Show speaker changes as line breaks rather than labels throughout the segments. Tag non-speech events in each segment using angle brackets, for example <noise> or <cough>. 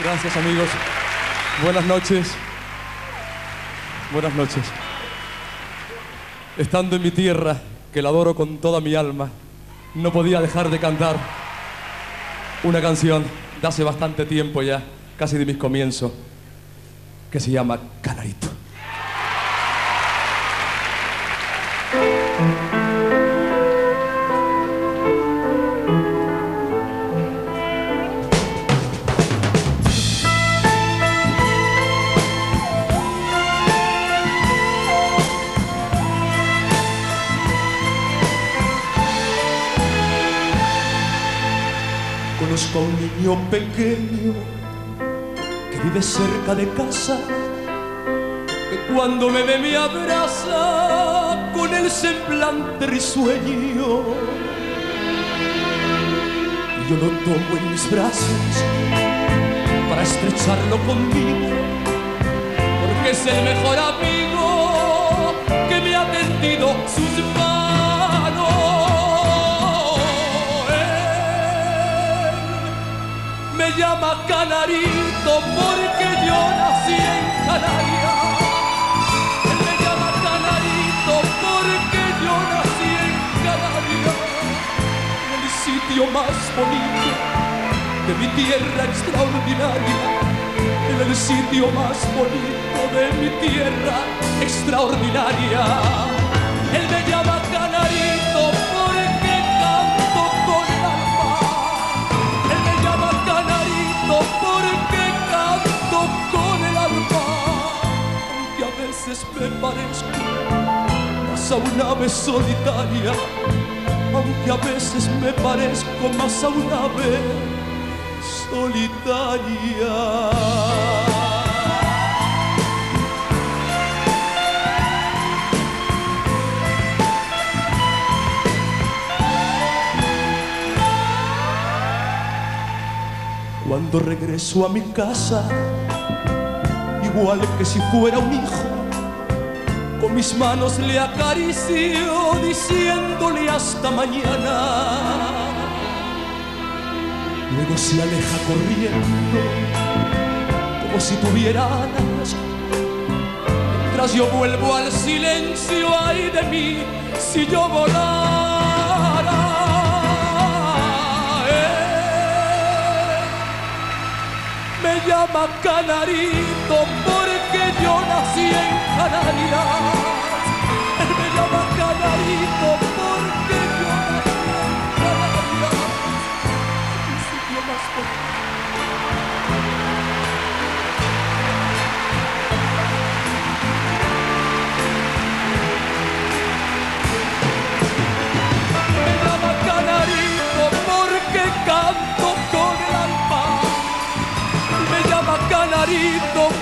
Gracias amigos. Buenas noches. Buenas noches. Estando en mi tierra, que la adoro con toda mi alma, no podía dejar de cantar una canción de hace bastante tiempo ya, casi de mis comienzos, que se llama Canarito.
Conozco a un niño pequeño que vive cerca de casa, que cuando me ve me abraza con el semblante risueño. Y yo lo tomo en mis brazos para estrecharlo conmigo, porque es el mejor amigo que me ha tendido sus. Llama Canarito porque yo nací en Canarias. Él me llama Canarito porque yo nací en Canarias. En el sitio más bonito de mi tierra extraordinaria. En el sitio más bonito de mi tierra extraordinaria. Él me llama me parezco más a un ave solitaria. Aunque a veces me parezco más a un ave solitaria. Cuando regreso a mi casa, igual que si fuera un hijo, con mis manos le acaricio diciéndole hasta mañana. Luego se aleja corriendo como si tuviera alas. Mientras yo vuelvo al silencio, ay de mí, si yo volara. Llama Canarito porque yo nací en Canarias. <laughs> Él me llama Canarito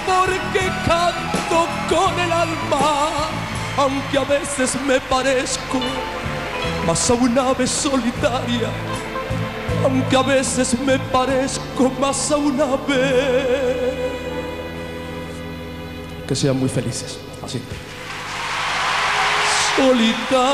porque canto con el alma. Aunque a veces me parezco más a un ave solitaria. Aunque a veces me parezco más a un ave.
Que sean muy felices. Así.
solitaria.